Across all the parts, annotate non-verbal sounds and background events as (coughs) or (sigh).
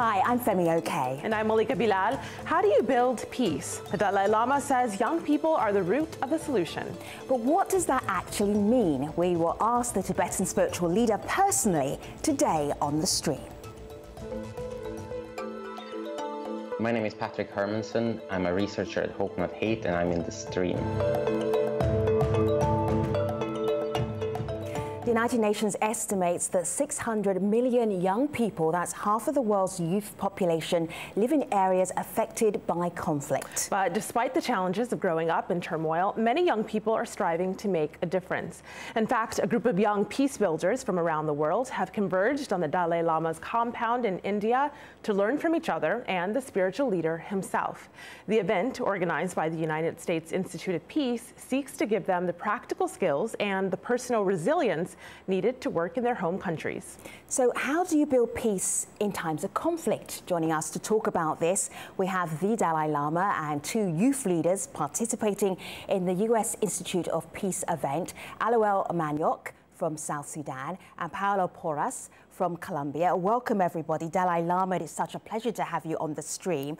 Hi, I'm Femi Oke. And I'm Malika Bilal. How do you build peace? The Dalai Lama says young people are the root of the solution. But what does that actually mean? We will ask the Tibetan spiritual leader personally today on the stream. My name is Patrik Hermansson. I'm a researcher at Hope Not Hate, and I'm in the stream. The United Nations estimates that 600 million young people, that's half of the world's youth population, live in areas affected by conflict. But despite the challenges of growing up in turmoil, many young people are striving to make a difference. In fact, a group of young peace builders from around the world have converged on the Dalai Lama's compound in India to learn from each other and the spiritual leader himself. The event, organized by the United States Institute of Peace, seeks to give them the practical skills and the personal resilience needed to work in their home countries. So, how do you build peace in times of conflict? Joining us to talk about this, we have the Dalai Lama and two youth leaders participating in the US Institute of Peace event, Aloel Manyok from South Sudan and Paola Porras from Colombia. Welcome, everybody. Dalai Lama, it is such a pleasure to have you on the stream.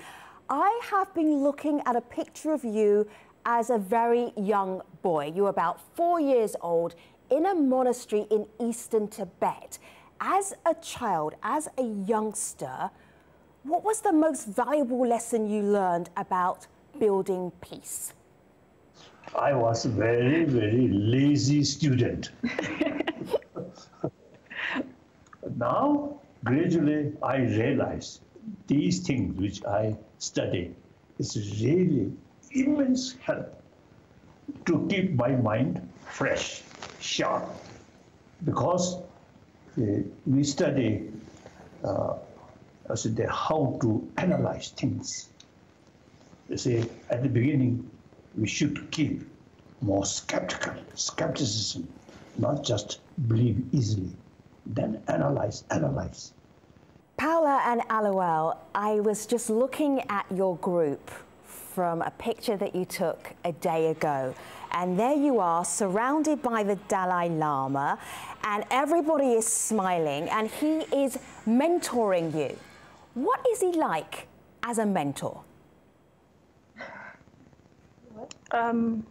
I have been looking at a picture of you as a very young boy. You were about four years old in a monastery in eastern Tibet. As a child, as a youngster, what was the most valuable lesson you learned about building peace? I was a very, very lazy student. (laughs) now, gradually, I realize these things which I study is really immense help to keep my mind fresh sharp because uh, we study uh, how to analyze things. You see, at the beginning, we should keep more skeptical, skepticism, not just believe easily, then analyze, analyze. Paula and Aloel, I was just looking at your group from a picture that you took a day ago. And there you are, surrounded by the Dalai Lama, and everybody is smiling, and he is mentoring you. What is he like as a mentor? Um,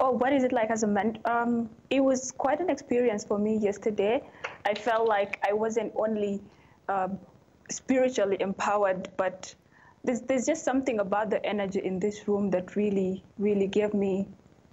oh, what is it like as a mentor? Um, it was quite an experience for me yesterday. I felt like I wasn't only uh, spiritually empowered, but there's, there's just something about the energy in this room that really, really gave me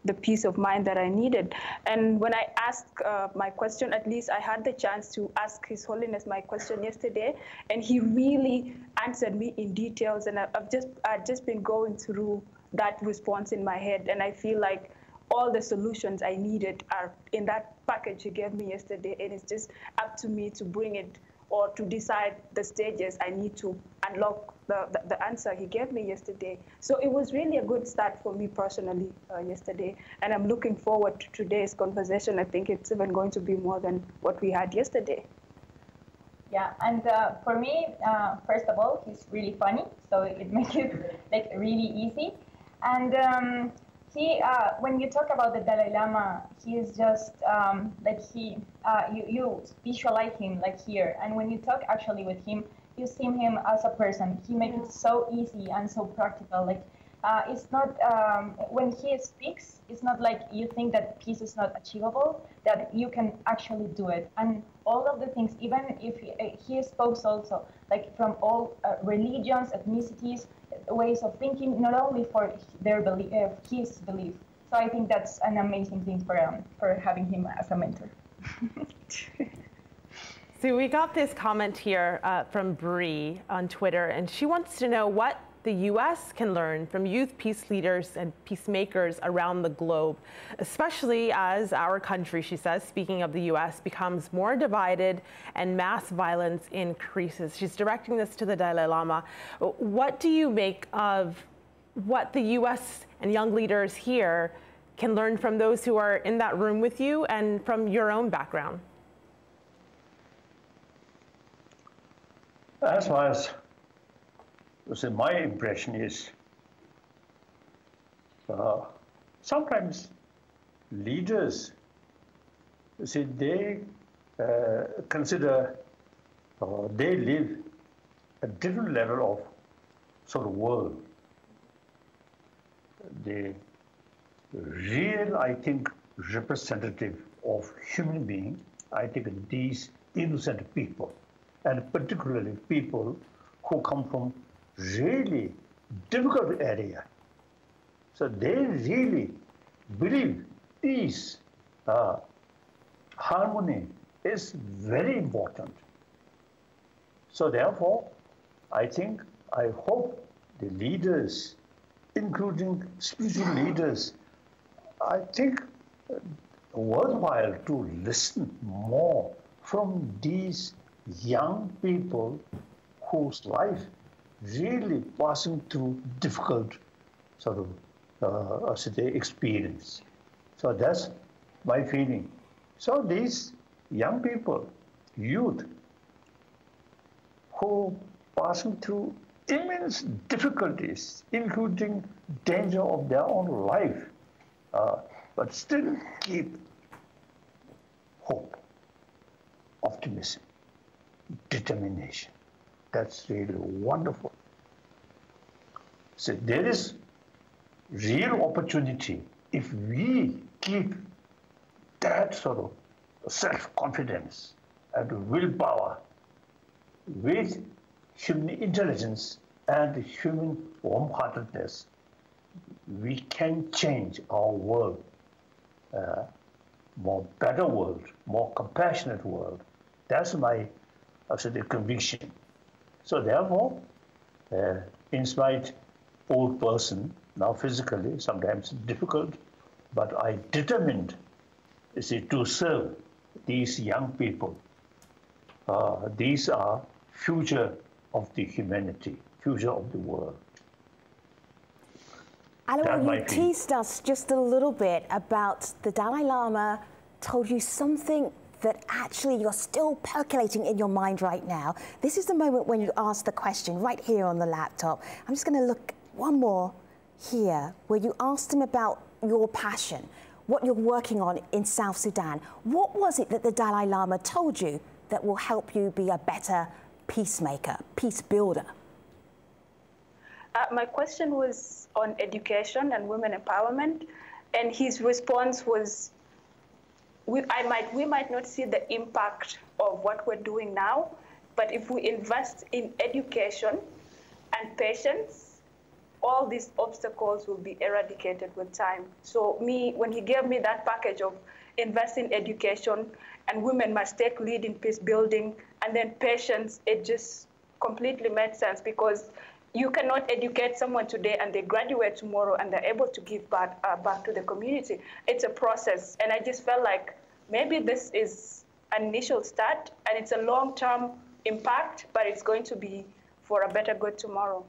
the peace of mind that I needed. And when I asked uh, my question, at least I had the chance to ask His Holiness my question yesterday, and he really answered me in details. And I've just I've just been going through that response in my head, and I feel like all the solutions I needed are in that package he gave me yesterday, and it's just up to me to bring it or to decide the stages I need to unlock the, the, the, answer he gave me yesterday. So it was really a good start for me personally uh, yesterday. And I'm looking forward to today's conversation. I think it's even going to be more than what we had yesterday. Yeah, and uh, for me, uh, first of all, he's really funny, so it makes it (laughs) like really easy. And um, he, uh, when you talk about the Dalai Lama, he is just um, like he, uh, you, you visualize him like here, and when you talk actually with him, you see him as a person. He makes it so easy and so practical. Like uh, it's not um, when he speaks, it's not like you think that peace is not achievable. That you can actually do it, and all of the things, even if he, he speaks also like from all uh, religions, ethnicities, ways of thinking, not only for their belief, uh, his belief. So I think that's an amazing thing for um, for having him as a mentor. (laughs) so we got this comment here uh, from Bree on Twitter, and she wants to know what the U.S. can learn from youth peace leaders and peacemakers around the globe, especially as our country, she says, speaking of the U.S., becomes more divided and mass violence increases. She's directing this to the Dalai Lama. What do you make of what the U.S. and young leaders here can learn from those who are in that room with you and from your own background? As far so my impression is uh, sometimes leaders, see, they uh, consider uh, they live a different level of sort of world. The real, I think, representative of human being, I think these innocent people, and particularly people who come from really difficult area. So they really believe peace, uh, harmony is very important. So therefore, I think, I hope the leaders, including spiritual leaders, I think uh, worthwhile to listen more from these young people whose life really passing through difficult sort of uh, say experience. So that's my feeling. So these young people, youth, who passing through immense difficulties, including danger of their own life, uh, but still keep hope, optimism, determination. That's really wonderful. So there is real opportunity if we keep that sort of self-confidence and willpower with human intelligence and human warm-heartedness, we can change our world, uh, more better world, more compassionate world. That's my actually conviction. So therefore, uh, in spite old person, now physically, sometimes difficult, but I determined you see, to serve these young people. Uh, these are future of the humanity, future of the world. Aliwal, you teased us just a little bit about the Dalai Lama told you something that actually you're still percolating in your mind right now. This is the moment when you ask the question right here on the laptop. I'm just going to look one more here where you asked him about your passion, what you're working on in South Sudan. What was it that the Dalai Lama told you that will help you be a better peacemaker, peace builder? Uh, my question was on education and women empowerment, and his response was we, I might, we might not see the impact of what we're doing now, but if we invest in education and patience, all these obstacles will be eradicated with time. So me, when he gave me that package of invest in education and women must take lead in peace building and then patience, it just completely made sense because you cannot educate someone today and they graduate tomorrow and they're able to give back, uh, back to the community. It's a process. And I just felt like maybe this is an initial start and it's a long-term impact, but it's going to be for a better good tomorrow.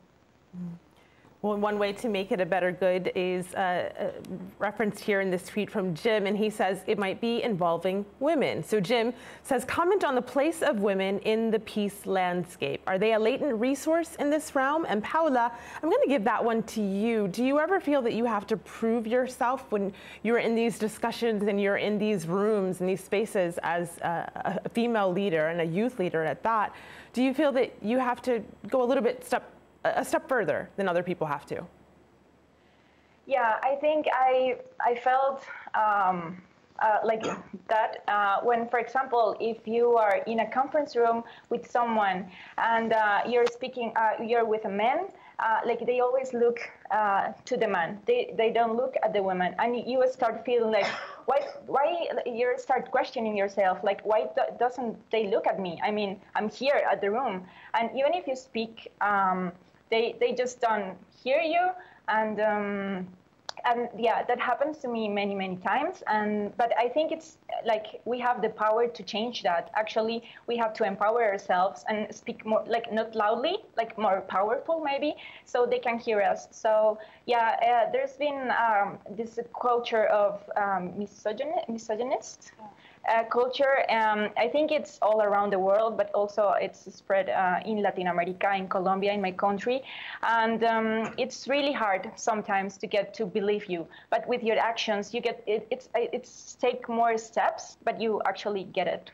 Mm. Well, one way to make it a better good is uh, uh, referenced here in this tweet from Jim, and he says it might be involving women. So Jim says, comment on the place of women in the peace landscape. Are they a latent resource in this realm? And Paula, I'm going to give that one to you. Do you ever feel that you have to prove yourself when you're in these discussions and you're in these rooms and these spaces as a, a female leader and a youth leader at that? Do you feel that you have to go a little bit step a step further than other people have to? Yeah, I think I I felt um, uh, like that uh, when, for example, if you are in a conference room with someone and uh, you're speaking, uh, you're with a man, uh, like they always look uh, to the man. They they don't look at the woman, and you start feeling like why why you start questioning yourself like why doesn't they look at me? I mean, I'm here at the room, and even if you speak. Um, they they just don't hear you. And um, and yeah that happens to me many many times. And but i think it's like we have the power to change that. Actually we have to empower ourselves and speak more like not loudly like more powerful maybe so they can hear us. So yeah uh, there's been um, this culture of um, misogyny, misogynist uh, culture. Um, I think it's all around the world, but also it's spread uh, in Latin America, in Colombia, in my country. And um, it's really hard sometimes to get to believe you. But with your actions, you get it, it's, it's take more steps, but you actually get it.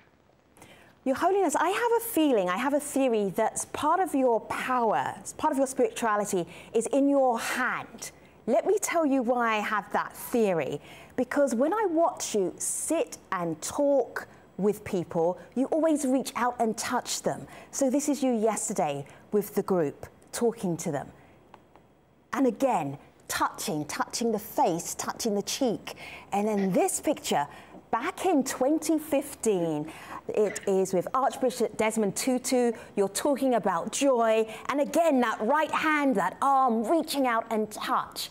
Your Holiness, I have a feeling, I have a theory that part of your power, part of your spirituality is in your hand. Let me tell you why I have that theory. Because when I watch you sit and talk with people, you always reach out and touch them. So this is you yesterday with the group, talking to them. And again, touching, touching the face, touching the cheek. And then this picture, back in 2015, it is with Archbishop Desmond Tutu. You're talking about joy. And again, that right hand, that arm reaching out and touch.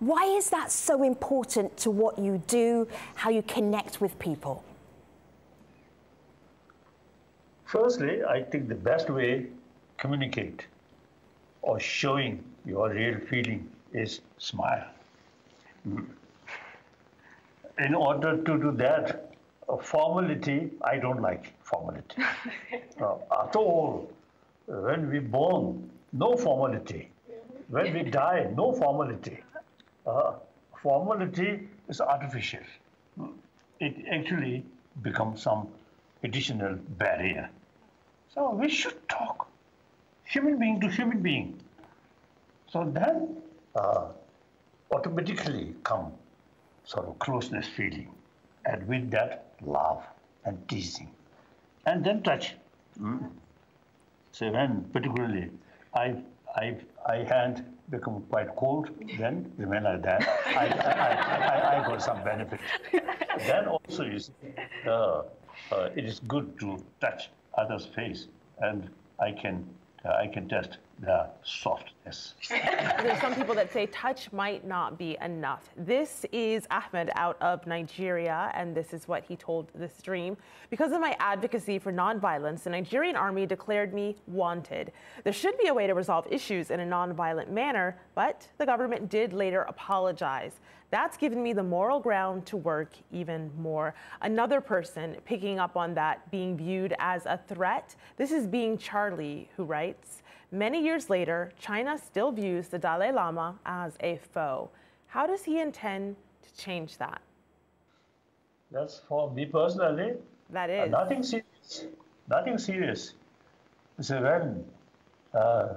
Why is that so important to what you do, how you connect with people? Firstly, I think the best way communicate or showing your real feeling is smile. In order to do that, formality, I don't like formality. (laughs) uh, at all, when we born, no formality. When we die, no formality. Uh, formality is artificial. It actually becomes some additional barrier. So we should talk, human being to human being. So then uh, automatically come sort of closeness feeling. And with that, love and teasing, and then touch. Mm. So when particularly I, I, I hand become quite cold, then remain like that. I, I, I, I, got some benefit. then also is uh, uh, it is good to touch others' face, and I can uh, I can test the softness. There's some people that say touch might not be enough. This is Ahmed out of Nigeria, and this is what he told the stream. Because of my advocacy for nonviolence, the Nigerian army declared me wanted. There should be a way to resolve issues in a nonviolent manner, but the government did later apologize. That's given me the moral ground to work even more. Another person picking up on that being viewed as a threat. This is Being Charlie, who writes, Many years later, China still views the Dalai Lama as a foe. How does he intend to change that? That's for me personally. That is. Uh, nothing serious. Nothing serious. So when uh,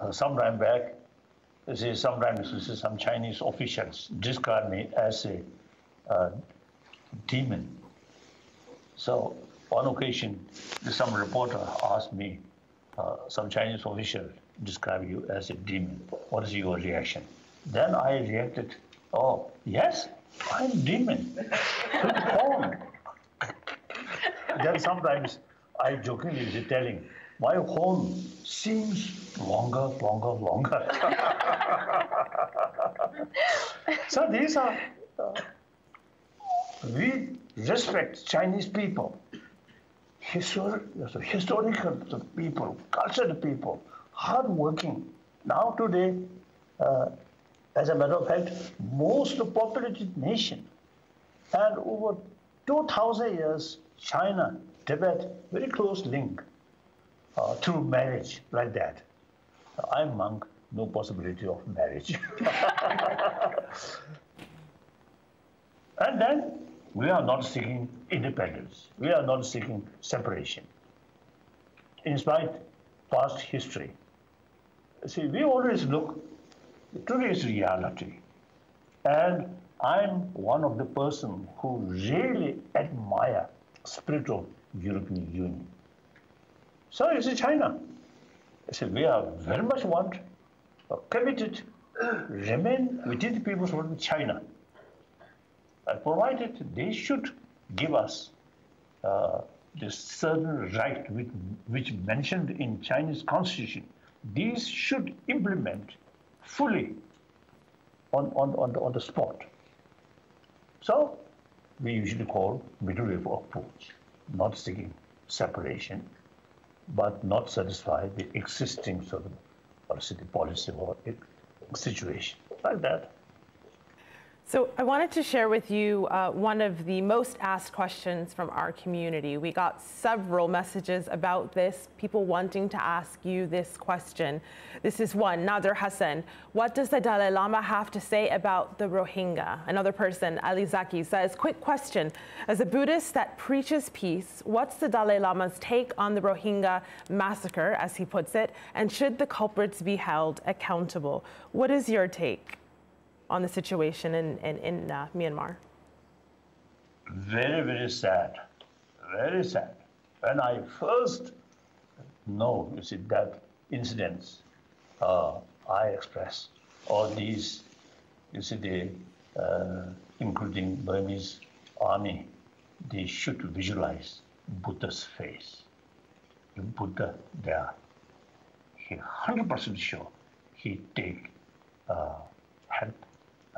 uh, some time back, see, sometimes see, some Chinese officials describe me as a uh, demon. So on occasion, some reporter asked me, uh, some Chinese official describe you as a demon. What is your reaction? Then I reacted, oh, yes, I'm demon. (laughs) then sometimes I jokingly telling, my horn seems longer, longer, longer. (laughs) so these are, uh, we respect Chinese people historic, historical people, cultured people, hardworking. Now today, uh, as a matter of fact, most populated nation. And over 2,000 years, China, Tibet, very close link uh, through marriage like that. I'm monk, no possibility of marriage. (laughs) and then we are not seeking independence. We are not seeking separation. In spite past history, see, we always look today's reality. And I'm one of the person who really admire spirit of European Union. So you see, China. I said, we are very much want, committed, remain within the people's of China provided they should give us uh, this certain right which, which mentioned in Chinese constitution. These should implement fully on, on, on, the, on the spot. So we usually call middle way approach, not seeking separation, but not satisfy the existing sort of policy, policy or situation like that. So I wanted to share with you uh, one of the most asked questions from our community. We got several messages about this, people wanting to ask you this question. This is one, Nader Hassan. What does the Dalai Lama have to say about the Rohingya? Another person, Ali Zaki, says, quick question. As a Buddhist that preaches peace, what's the Dalai Lama's take on the Rohingya massacre, as he puts it, and should the culprits be held accountable? What is your take? On the situation in, in, in uh, Myanmar? Very, very sad. Very sad. When I first know, you see, that incidents, uh, I express all these, you see, the, uh, including Burmese army, they should visualize Buddha's face. The Buddha there, he 100% sure he take uh, help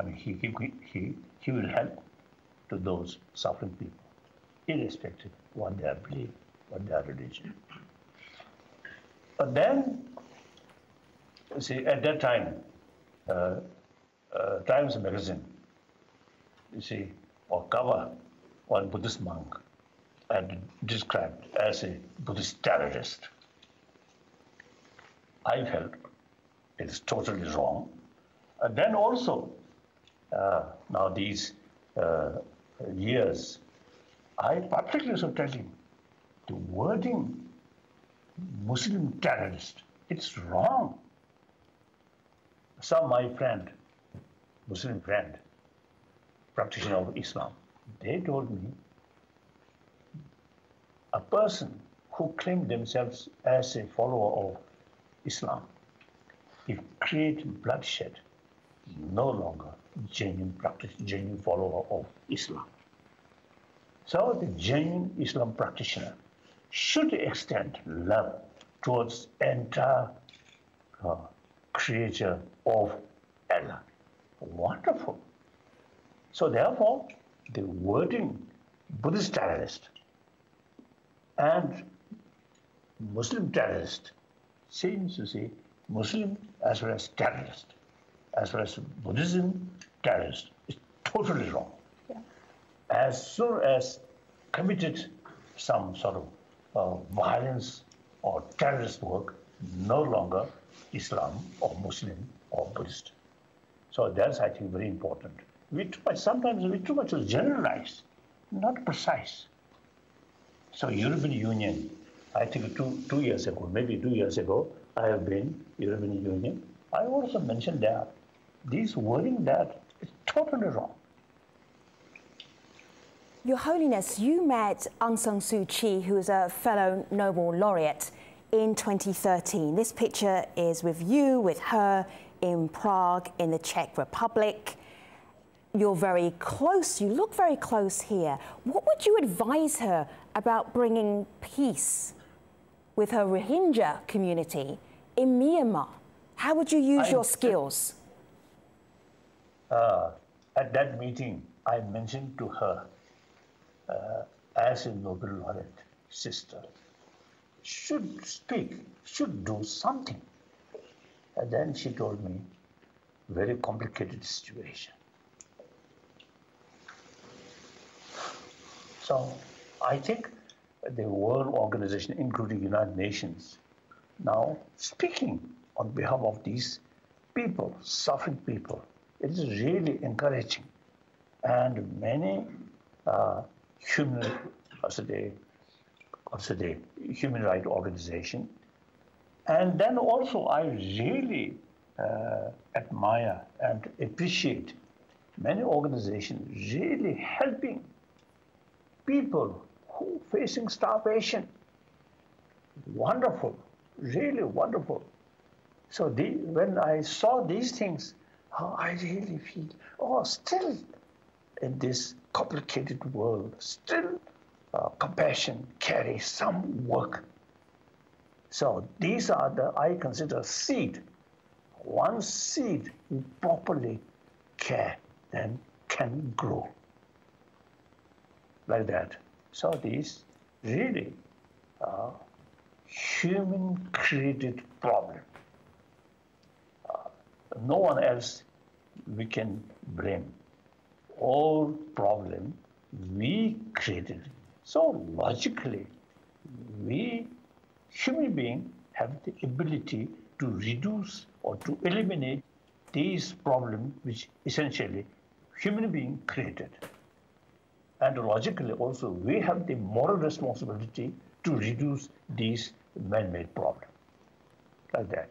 I mean, he, he, he, he will help to those suffering people, irrespective of what their belief, what their religion. But then, see, at that time, uh, uh, Times magazine, you see, or cover one Buddhist monk and described as a Buddhist terrorist. I felt it is totally wrong. And then also, now these uh, years, I publicly was telling the wording Muslim terrorist, it's wrong. Some my friend, Muslim friend, practitioner of Islam, they told me a person who claimed themselves as a follower of Islam, if create bloodshed, no longer genuine practice, genuine follower of Islam. So the genuine Islam practitioner should extend love towards entire uh, creature of Allah. Wonderful. So therefore, the wording Buddhist terrorist and Muslim terrorist seems to say Muslim as well as terrorist as well as Buddhism terrorist is totally wrong. Yeah. As soon as committed some sort of uh, violence or terrorist work, no longer Islam or Muslim or Buddhist. So that's, I think, very important. We too much, sometimes we too much generalize, not precise. So European Union, I think two, two years ago, maybe two years ago, I have been European Union. I also mentioned that this wording that totally wrong. Your Holiness, you met Aung San Suu Kyi, who is a fellow Nobel laureate, in 2013. This picture is with you, with her in Prague, in the Czech Republic. You're very close, you look very close here. What would you advise her about bringing peace with her Rohingya community in Myanmar? How would you use I your skills? uh, at that meeting, I mentioned to her uh, as a Nobel laureate sister, should speak, should do something. And then she told me, very complicated situation. So I think the World Organization, including United Nations, now speaking on behalf of these people, suffering people, it is really encouraging. And many uh, human, the, the human rights organization, and then also I really uh, admire and appreciate many organizations really helping people who facing starvation. Wonderful, really wonderful. So the, when I saw these things, how I really feel. Oh, still in this complicated world, still uh, compassion carries some work. So these are the, I consider seed. One seed you properly care, then can grow. Like that. So these really are human created problem no one else we can blame. all problem we created. So logically, we human being have the ability to reduce or to eliminate these problems which essentially human being created. And logically also, we have the moral responsibility to reduce these man-made problems, like that.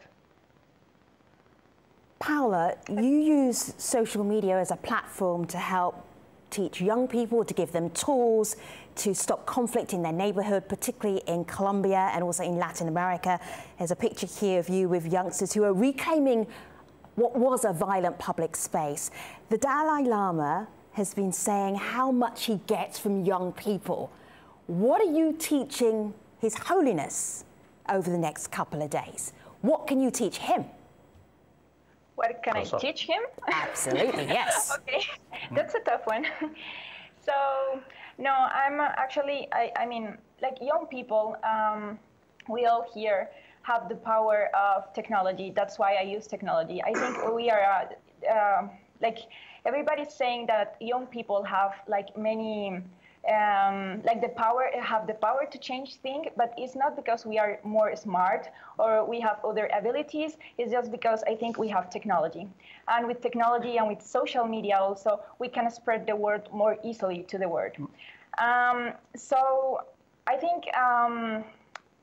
Paola, you use social media as a platform to help teach young people, to give them tools to stop conflict in their neighborhood, particularly in Colombia and also in Latin America. There's a picture here of you with youngsters who are reclaiming what was a violent public space. The Dalai Lama has been saying how much he gets from young people. What are you teaching His Holiness over the next couple of days? What can you teach him? What can I teach him? Absolutely, (laughs) yes. okay, that's a tough one. (laughs) so, no, I'm actually, I, I mean, like young people, um, we all here have the power of technology. That's why I use technology. I think (coughs) we are, uh, uh, like, everybody's saying that young people have like many um, like the power have the power to change things but it's not because we are more smart or we have other abilities. It's just because i think we have technology. And with technology and with social media also we can spread the word more easily to the world. Um, so i think um,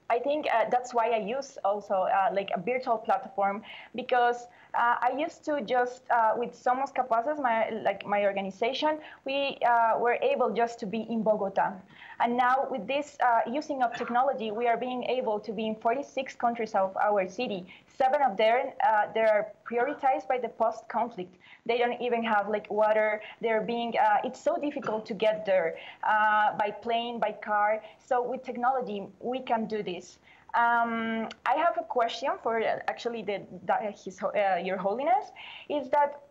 I think uh, that's why I use also uh, like a virtual platform because uh, I used to just uh, with Somos Capaces, my like my organization, we uh, were able just to be in Bogota, and now with this uh, using of technology, we are being able to be in 46 countries of our city. Seven of them uh, they are prioritized by the post-conflict. They don't even have like water. They're being uh, it's so difficult to get there by plane, by car. So with technology, we can do this. Um, I have a question for actually the, the His, uh, Your Holiness, is that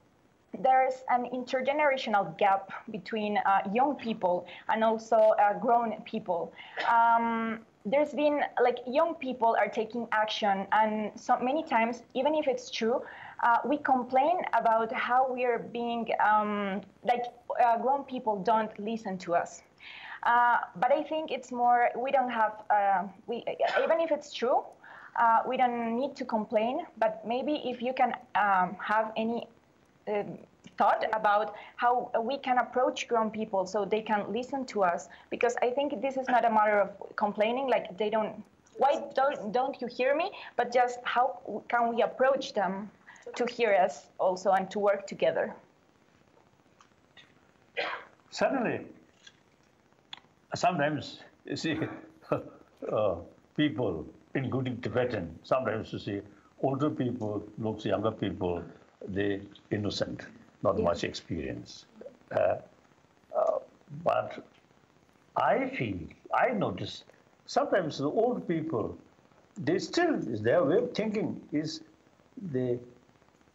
there's an intergenerational gap between uh, young people and also uh, grown people. Um, there's been like young people are taking action, and so many times, even if it's true, uh, we complain about how we are being um, like uh, grown people don't listen to us. Uh, but I think it's more, we don't have, uh, we, even if it's true, uh, we don't need to complain, but maybe if you can um, have any um, thought about how we can approach grown people so they can listen to us, because I think this is not a matter of complaining, like they don't, why don't, don't you hear me, but just how can we approach them to hear us also and to work together? Certainly, sometimes you see (laughs) uh, people, including Tibetan, sometimes you see older people looks younger people, they innocent, not yeah. much experience. Uh, uh, but I feel, I notice, sometimes the old people, they still, their way of thinking is the,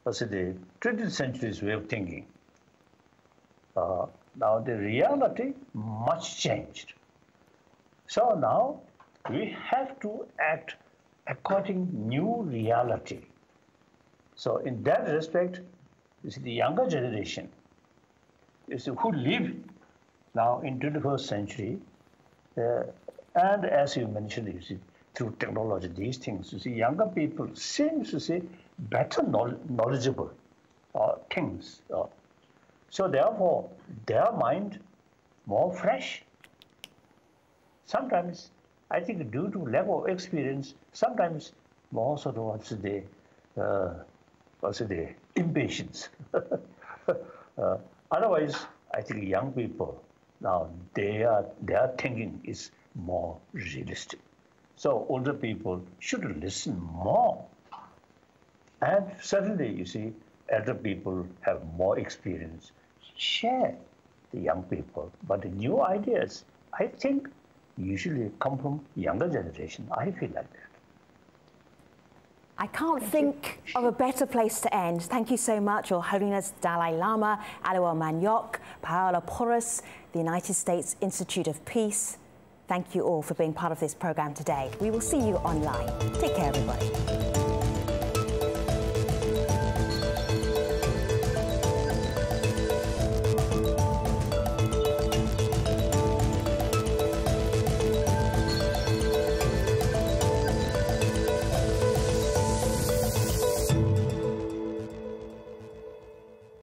let's say, the 20th century's way of thinking. Uh, now the reality much changed. So now we have to act according new reality. So in that respect, you see the younger generation you see, who live now in 21st century, uh, and as you mentioned, you see, through technology, these things, you see, younger people seems to see better knowledgeable uh, things. Uh, so therefore, their mind more fresh. Sometimes, I think due to lack of experience, sometimes more sort of what's the, uh, what's the impatience. (laughs) uh, otherwise, I think young people now they are their thinking is more realistic. So older people should listen more. And certainly, you see, elder people have more experience share the young people. But the new ideas, I think, usually come from younger generation. I feel like that. I can't think of a better place to end. Thank you so much, Your Holiness Dalai Lama, Aliwal Manyok, Paola Porras, the United States Institute of Peace. Thank you all for being part of this program today. We will see you online. Take care, everybody.